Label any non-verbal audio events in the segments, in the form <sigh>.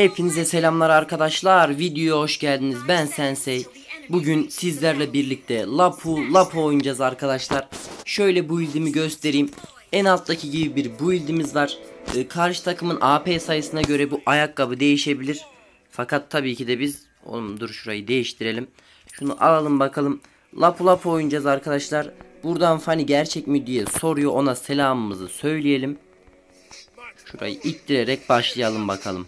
Hepinize selamlar arkadaşlar. Videoya hoş geldiniz. Ben Sensei. Bugün sizlerle birlikte Lapu Lapu oynayacağız arkadaşlar. Şöyle build'imi göstereyim. En alttaki gibi bir build'imiz var. Ee, karşı takımın AP sayısına göre bu ayakkabı değişebilir. Fakat tabii ki de biz oğlum dur şurayı değiştirelim. Şunu alalım bakalım. Lapu Lapu oynayacağız arkadaşlar. Buradan Fani gerçek mi diye soruyor. Ona selamımızı söyleyelim. Şurayı ittirerek başlayalım bakalım.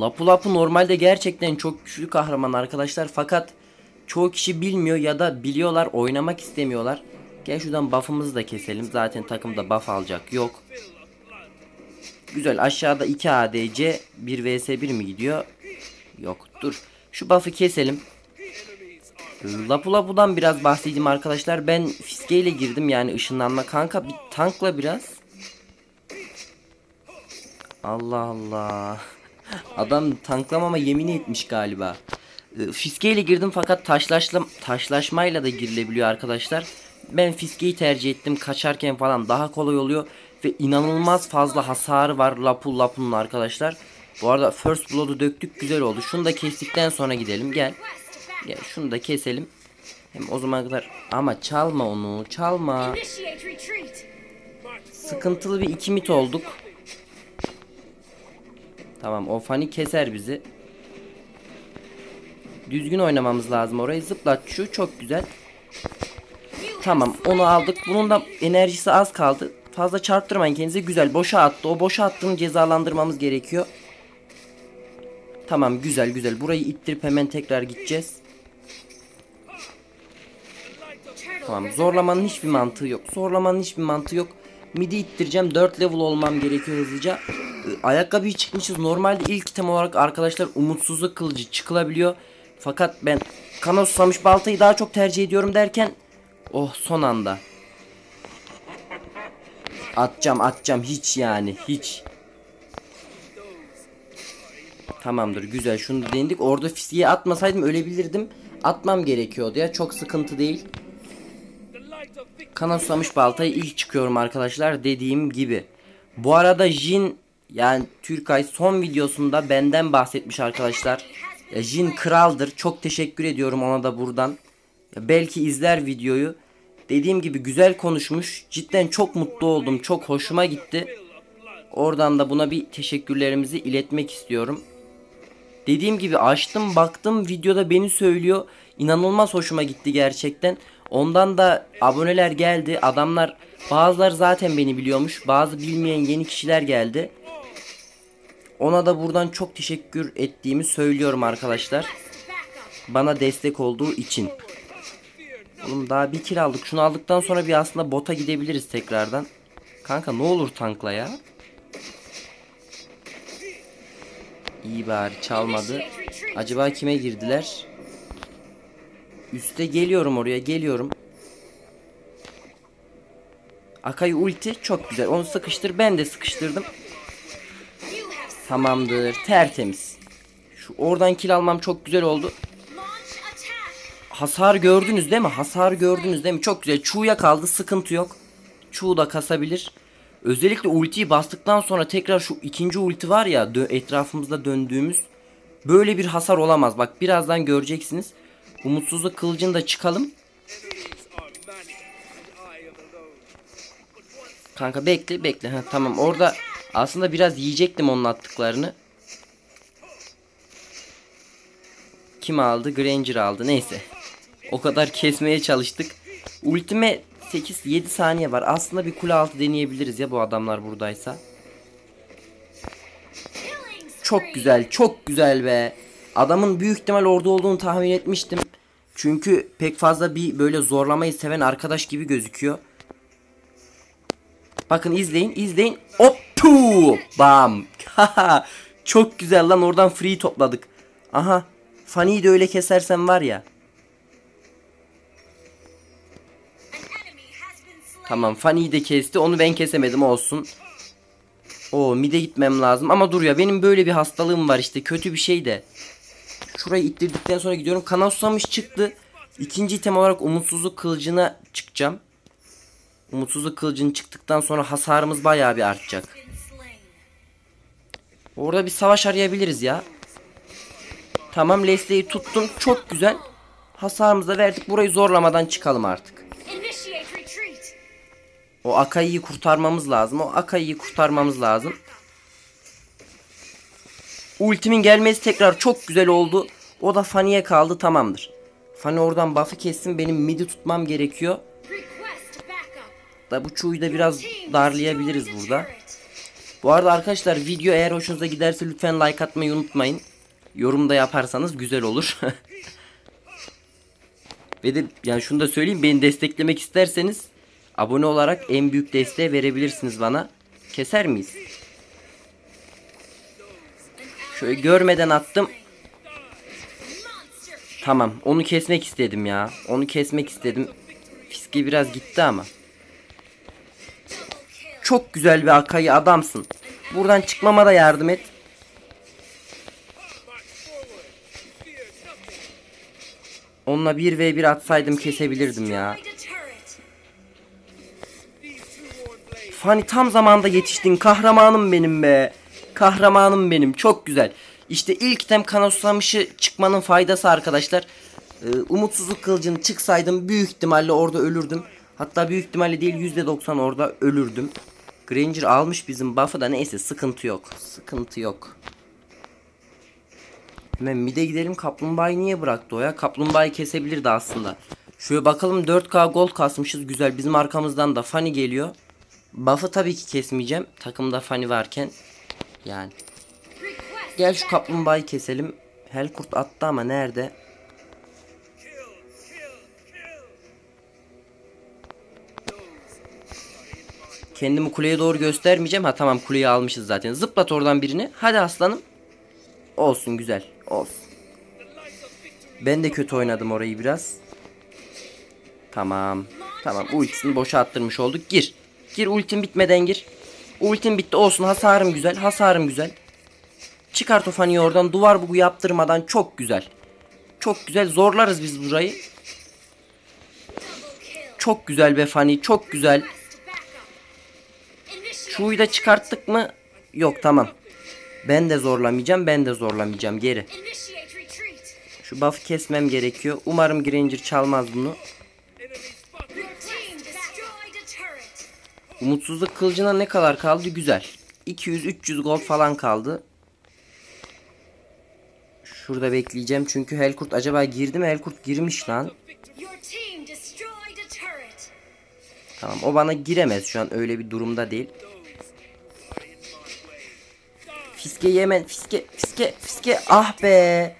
Lapu Lapu normalde gerçekten çok güçlü kahraman arkadaşlar fakat çoğu kişi bilmiyor ya da biliyorlar oynamak istemiyorlar. Gel şuradan buff'ımızı da keselim. Zaten takımda buff alacak yok. Güzel aşağıda 2 ADC 1 vs 1 mi gidiyor? Yok dur. Şu buff'ı keselim. Lapu Lapu'dan biraz bahsedeyim arkadaşlar. Ben fiskeyle girdim yani ışınlanma. Kanka bir tankla biraz. Allah Allah. Adam tanklamama yemin etmiş galiba. E, fiskeyle girdim fakat taşlaşla, taşlaşmayla da girilebiliyor arkadaşlar. Ben fiskeyi tercih ettim. Kaçarken falan daha kolay oluyor. Ve inanılmaz fazla hasarı var Lapul Lapun'un arkadaşlar. Bu arada First Blood'u döktük güzel oldu. Şunu da kestikten sonra gidelim. Gel. Gel şunu da keselim. Hem o zaman kadar ama çalma onu çalma. Sıkıntılı bir iki mit olduk. Tamam o fani keser bizi. Düzgün oynamamız lazım orayı. Zıplat şu çok güzel. Tamam onu aldık. Bunun da enerjisi az kaldı. Fazla çarptırmayın kendinize. Güzel boşa attı. O boşa attığını cezalandırmamız gerekiyor. Tamam güzel güzel. Burayı ittirip hemen tekrar gideceğiz. Tamam zorlamanın hiçbir mantığı yok. Zorlamanın hiçbir mantığı yok. Midi ittireceğim. 4 level olmam gerekiyor hızlıca. Ayakkabıyı çıkmışız. Normalde ilk item olarak arkadaşlar umutsuzluk kılıcı çıkılabiliyor. Fakat ben kana susamış baltayı daha çok tercih ediyorum derken oh son anda. Atacağım atacağım hiç yani hiç. Tamamdır güzel şunu da denedik. Orada fisiye atmasaydım ölebilirdim. Atmam gerekiyordu ya çok sıkıntı değil. Kana susamış baltayı ilk çıkıyorum arkadaşlar dediğim gibi. Bu arada Jin yani Türkay son videosunda benden bahsetmiş arkadaşlar. Ya Jin kraldır. Çok teşekkür ediyorum ona da buradan. Ya belki izler videoyu. Dediğim gibi güzel konuşmuş. Cidden çok mutlu oldum. Çok hoşuma gitti. Oradan da buna bir teşekkürlerimizi iletmek istiyorum. Dediğim gibi açtım baktım videoda beni söylüyor. İnanılmaz hoşuma gitti gerçekten. Ondan da aboneler geldi. Adamlar bazıları zaten beni biliyormuş. Bazı bilmeyen yeni kişiler geldi. Ona da buradan çok teşekkür ettiğimi söylüyorum arkadaşlar. Bana destek olduğu için. Oğlum daha bir kill aldık. Şunu aldıktan sonra bir aslında bota gidebiliriz tekrardan. Kanka ne olur tankla ya. İyi bari çalmadı. Acaba kime girdiler? Üste geliyorum oraya geliyorum. Akai ulti çok güzel. Onu sıkıştır. Ben de sıkıştırdım. Tamamdır. Tertemiz. Şu oradan kill almam çok güzel oldu. Hasar gördünüz değil mi? Hasar gördünüz değil mi? Çok güzel. Çuğ'ya kaldı. Sıkıntı yok. Çuğ da kasabilir. Özellikle ultiyi bastıktan sonra tekrar şu ikinci ulti var ya etrafımızda döndüğümüz böyle bir hasar olamaz. Bak birazdan göreceksiniz. Umutsuzluk kılıcını da çıkalım. Kanka bekle bekle. Ha, tamam orada aslında biraz yiyecektim onun attıklarını. Kim aldı? Granger aldı. Neyse. O kadar kesmeye çalıştık. Ultime 8-7 saniye var. Aslında bir kule altı deneyebiliriz ya bu adamlar buradaysa. Çok güzel. Çok güzel be. Adamın büyük ihtimal orada olduğunu tahmin etmiştim. Çünkü pek fazla bir böyle zorlamayı seven arkadaş gibi gözüküyor. Bakın izleyin izleyin. Hop tu bam. <laughs> Çok güzel lan oradan free topladık. Aha. Fanny'yi de öyle kesersen var ya. Tamam Fanny'yi de kesti. Onu ben kesemedim olsun. O mide gitmem lazım. Ama dur ya benim böyle bir hastalığım var işte. Kötü bir şey de. Şurayı ittirdikten sonra gidiyorum. Kana susamış çıktı. İkinci item olarak umutsuzluk kılıcına çıkacağım. Umutsuzluk kılıcını çıktıktan sonra hasarımız bayağı bir artacak. Orada bir savaş arayabiliriz ya. Tamam Leslie'yi tuttum. Çok güzel. Hasarımızı da verdik. Burayı zorlamadan çıkalım artık. O Akai'yi kurtarmamız lazım. O Akai'yi kurtarmamız lazım. Ultimin gelmesi tekrar çok güzel oldu. O da Fanny'e kaldı tamamdır. Fanny oradan buff'ı kessin. Benim midi tutmam gerekiyor. Da bu çuğu da biraz darlayabiliriz burada. Bu arada arkadaşlar video eğer hoşunuza giderse lütfen like atmayı unutmayın. Yorum da yaparsanız güzel olur. <laughs> Ve de yani şunu da söyleyeyim beni desteklemek isterseniz abone olarak en büyük desteği verebilirsiniz bana. Keser miyiz? Şöyle görmeden attım. Tamam onu kesmek istedim ya. Onu kesmek istedim. Fiske biraz gitti ama. Çok güzel bir Akai adamsın. Buradan çıkmama da yardım et. Onunla 1v1 atsaydım kesebilirdim ya. Fani tam zamanda yetiştin. Kahramanım benim be. Kahramanım benim. Çok güzel. İşte ilk tem kanoslamışı çıkmanın faydası arkadaşlar. Ee, umutsuzluk kılıcını çıksaydım büyük ihtimalle orada ölürdüm. Hatta büyük ihtimalle değil %90 orada ölürdüm. Granger almış bizim buff'ı da neyse sıkıntı yok. Sıkıntı yok. Hemen mid'e gidelim. Kaplumbağayı niye bıraktı o ya? Kaplumbağayı kesebilirdi aslında. Şöyle bakalım 4K gold kasmışız. Güzel. Bizim arkamızdan da Fanny geliyor. Buff'ı tabii ki kesmeyeceğim. Takımda Fanny varken. Yani. Gel şu kaplumbağayı keselim. Helkurt attı ama nerede? Kendimi kuleye doğru göstermeyeceğim. Ha tamam kuleyi almışız zaten. Zıplat oradan birini. Hadi aslanım. Olsun güzel. Olsun. Ben de kötü oynadım orayı biraz. Tamam. Tamam ultisini boşa attırmış olduk. Gir. Gir ultin bitmeden gir. Ultin bitti olsun hasarım güzel. Hasarım güzel. Çıkart o faniyi oradan. Duvar bugu yaptırmadan çok güzel. Çok güzel zorlarız biz burayı. Çok güzel be fani çok güzel. Şuyu da çıkarttık mı? Yok tamam. Ben de zorlamayacağım ben de zorlamayacağım geri. Şu buff'ı kesmem gerekiyor. Umarım Granger çalmaz bunu. Umutsuzluk kılıcına ne kadar kaldı? Güzel. 200-300 gold falan kaldı. Şurada bekleyeceğim çünkü Helkurt acaba girdi mi? Helkurt girmiş lan. Tamam o bana giremez şu an öyle bir durumda değil. Fiskeyi hemen fiske fiske fiske ah be.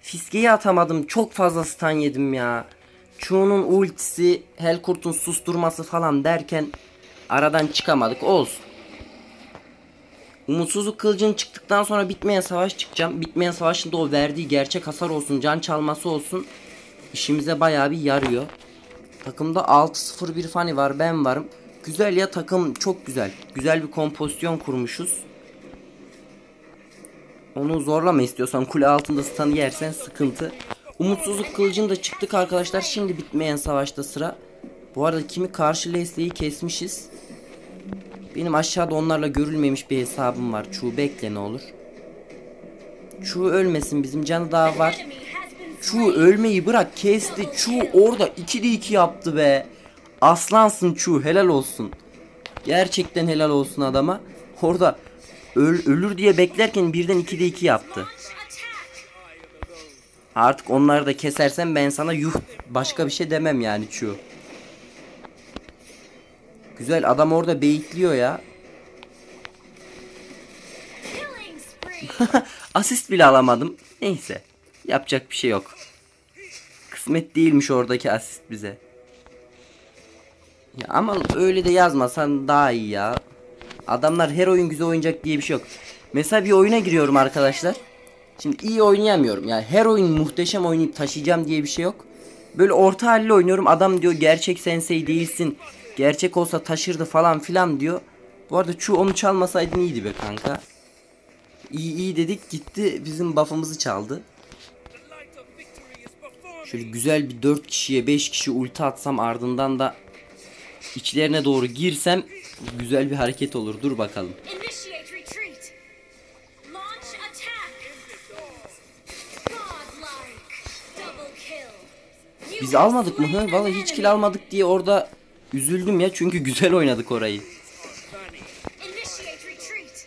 Fiskeyi atamadım çok fazla stun yedim ya. Chu'nun ultisi Helkurt'un susturması falan derken aradan çıkamadık olsun. Umutsuzluk kılıcın çıktıktan sonra bitmeyen savaş çıkacağım. Bitmeyen savaşın da o verdiği gerçek hasar olsun, can çalması olsun. İşimize bayağı bir yarıyor. Takımda 6-0-1 fani var ben varım. Güzel ya takım çok güzel. Güzel bir kompozisyon kurmuşuz. Onu zorlama istiyorsan kule altında stun yersen sıkıntı. Umutsuzluk kılıcını da çıktık arkadaşlar. Şimdi bitmeyen savaşta sıra. Bu arada kimi karşı Leslie'yi kesmişiz. Benim aşağıda onlarla görülmemiş bir hesabım var. Çuğ bekle ne olur. Çuğ ölmesin bizim canı daha var. Çuğ ölmeyi bırak kesti. Çuğ orada 2'de 2 yaptı be. Aslansın Çuğ helal olsun. Gerçekten helal olsun adama. Orada öl- ölür diye beklerken birden 2'de 2 yaptı. Artık onları da kesersen ben sana yuh başka bir şey demem yani Çuğ. Güzel adam orada beyitliyor ya. <laughs> Asist bile alamadım. Neyse. Yapacak bir şey yok. Kısmet değilmiş oradaki asist bize. Ya ama öyle de yazmasan daha iyi ya. Adamlar her oyun güzel oynayacak diye bir şey yok. Mesela bir oyuna giriyorum arkadaşlar. Şimdi iyi oynayamıyorum. Yani her oyun muhteşem oynayıp taşıyacağım diye bir şey yok. Böyle orta halli oynuyorum. Adam diyor gerçek sensei değilsin. Gerçek olsa taşırdı falan filan diyor. Bu arada şu onu çalmasaydın iyiydi be kanka. İyi iyi dedik gitti bizim buff'ımızı çaldı. Şöyle güzel bir 4 kişiye 5 kişi ulti atsam ardından da içlerine doğru girsem güzel bir hareket olur. Dur bakalım. Biz almadık mı? Hı? Vallahi hiç kill almadık diye orada üzüldüm ya çünkü güzel oynadık orayı.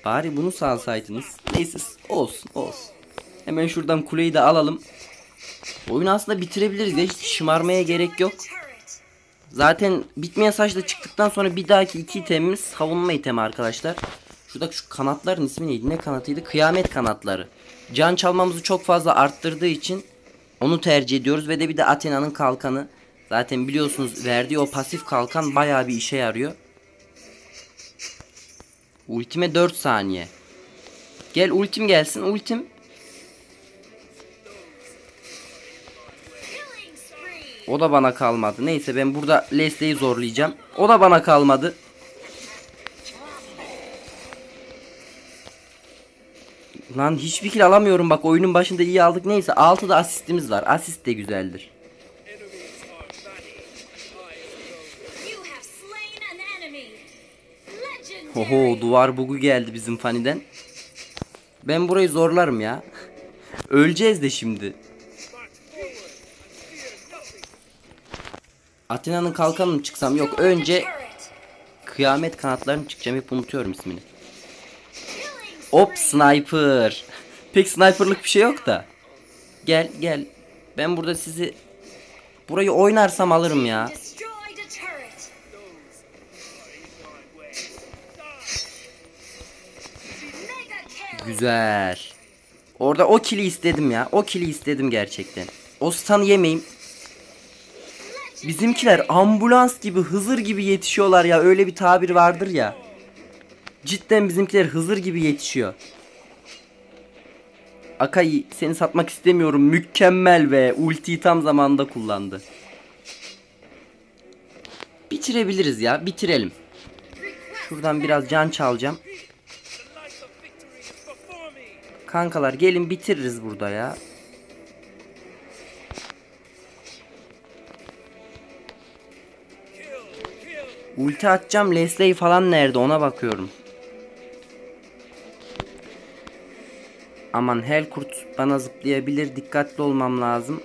Bari bunu sağsaydınız. Neyse olsun olsun. Hemen şuradan kuleyi de alalım. Oyunu aslında bitirebiliriz ya hiç şımarmaya gerek yok. Zaten bitmeyen saçla çıktıktan sonra bir dahaki iki itemimiz savunma itemi arkadaşlar. Şuradaki şu kanatların ismi neydi? Ne kanatıydı? Kıyamet kanatları. Can çalmamızı çok fazla arttırdığı için onu tercih ediyoruz ve de bir de Athena'nın kalkanı. Zaten biliyorsunuz verdiği o pasif kalkan bayağı bir işe yarıyor. Ultime 4 saniye. Gel ultim gelsin ultim. O da bana kalmadı. Neyse ben burada Leslie'yi zorlayacağım. O da bana kalmadı. Lan hiçbir kill alamıyorum bak oyunun başında iyi aldık. Neyse 6 da asistimiz var. Asist de güzeldir. Oho duvar bugu geldi bizim faniden. Ben burayı zorlarım ya. Öleceğiz de şimdi. Athena'nın kalkanı mı çıksam yok önce kıyamet kanatlarını çıkacağım hep unutuyorum ismini. Hop sniper. Pek sniperlık bir şey yok da. Gel gel. Ben burada sizi burayı oynarsam alırım ya. Güzel. Orada o kili istedim ya. O kili istedim gerçekten. O stun'ı yemeyeyim. Bizimkiler ambulans gibi Hızır gibi yetişiyorlar ya. Öyle bir tabir vardır ya. Cidden bizimkiler Hızır gibi yetişiyor. Akai seni satmak istemiyorum. Mükemmel ve ultiyi tam zamanında kullandı. Bitirebiliriz ya. Bitirelim. Şuradan biraz can çalacağım. Kankalar gelin bitiririz burada ya. Ulti atacağım. Leslie falan nerede ona bakıyorum. Aman Helkurt bana zıplayabilir. Dikkatli olmam lazım.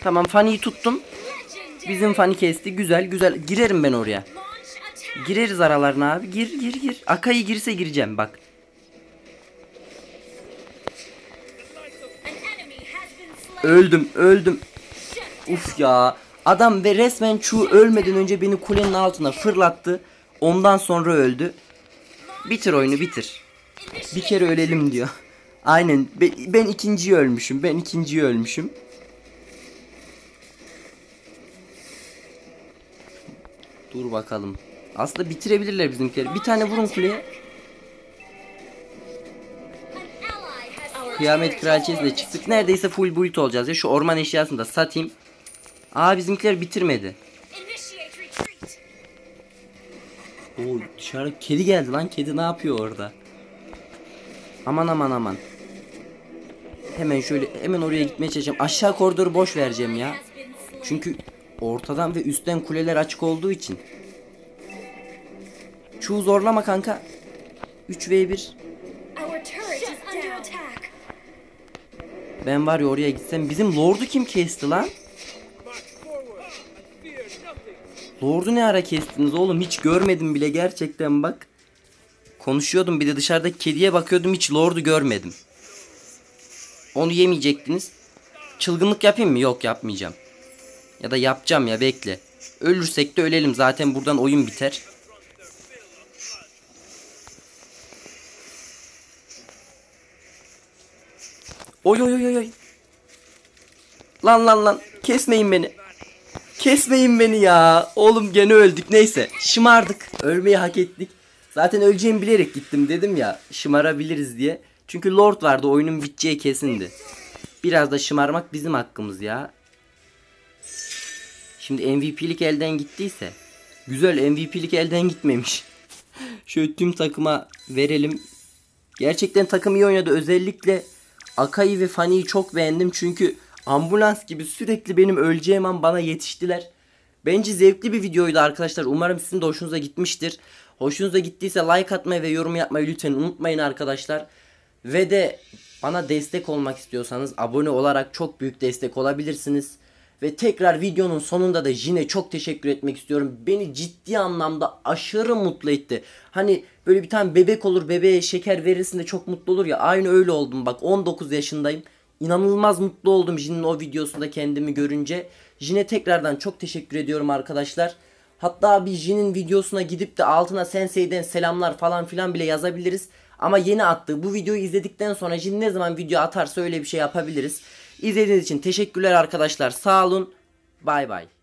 Tamam Fanny'yi tuttum. Bizim Fanny kesti. Güzel güzel. Girerim ben oraya. Gireriz aralarına abi. Gir gir gir. Akay'ı girse gireceğim bak. Öldüm öldüm. Uf ya. Adam ve resmen Chu ölmeden önce beni kulenin altına fırlattı. Ondan sonra öldü. Bitir oyunu bitir. Bir kere ölelim diyor. <laughs> Aynen. Be- Ben ikinciyi ölmüşüm. Ben ikinciyi ölmüşüm. Dur bakalım. Aslında bitirebilirler bizimkileri. Bir tane vurun kuleye. Kıyamet kraliçesiyle çıktık. Neredeyse full build olacağız ya. Şu orman eşyasını da satayım. Aa bizimkiler bitirmedi. Oo dışarı kedi geldi lan. Kedi ne yapıyor orada? Aman aman aman. Hemen şöyle hemen oraya gitmeye çalışacağım. Aşağı koridoru boş vereceğim ya. Çünkü ortadan ve üstten kuleler açık olduğu için. Şu zorlama kanka. 3v1. Our turret is under attack. Ben var ya oraya gitsem bizim lordu kim kesti lan? Lord'u ne ara kestiniz oğlum hiç görmedim bile gerçekten bak. Konuşuyordum bir de dışarıdaki kediye bakıyordum hiç Lord'u görmedim. Onu yemeyecektiniz. Çılgınlık yapayım mı? Yok yapmayacağım. Ya da yapacağım ya bekle. Ölürsek de ölelim zaten buradan oyun biter. Oy oy oy oy. Lan lan lan kesmeyin beni. Kesmeyin beni ya. Oğlum gene öldük. Neyse şımardık. Ölmeyi hak ettik. Zaten öleceğimi bilerek gittim dedim ya. Şımarabiliriz diye. Çünkü Lord vardı oyunun biteceği kesindi. Biraz da şımarmak bizim hakkımız ya. Şimdi MVP'lik elden gittiyse. Güzel MVP'lik elden gitmemiş. <laughs> Şöyle tüm takıma verelim. Gerçekten takım iyi oynadı. Özellikle Akai'yi ve Fanny'yi çok beğendim. Çünkü ambulans gibi sürekli benim öleceğim an bana yetiştiler. Bence zevkli bir videoydu arkadaşlar. Umarım sizin de hoşunuza gitmiştir. Hoşunuza gittiyse like atmayı ve yorum yapmayı lütfen unutmayın arkadaşlar. Ve de bana destek olmak istiyorsanız abone olarak çok büyük destek olabilirsiniz. Ve tekrar videonun sonunda da Jin'e çok teşekkür etmek istiyorum. Beni ciddi anlamda aşırı mutlu etti. Hani böyle bir tane bebek olur bebeğe şeker verirsin de çok mutlu olur ya. Aynı öyle oldum bak 19 yaşındayım. İnanılmaz mutlu oldum Jin'in o videosunda kendimi görünce. Jin'e tekrardan çok teşekkür ediyorum arkadaşlar. Hatta bir Jin'in videosuna gidip de altına Sensei'den selamlar falan filan bile yazabiliriz. Ama yeni attığı bu videoyu izledikten sonra Jin ne zaman video atarsa öyle bir şey yapabiliriz. İzlediğiniz için teşekkürler arkadaşlar. Sağ olun. Bay bay.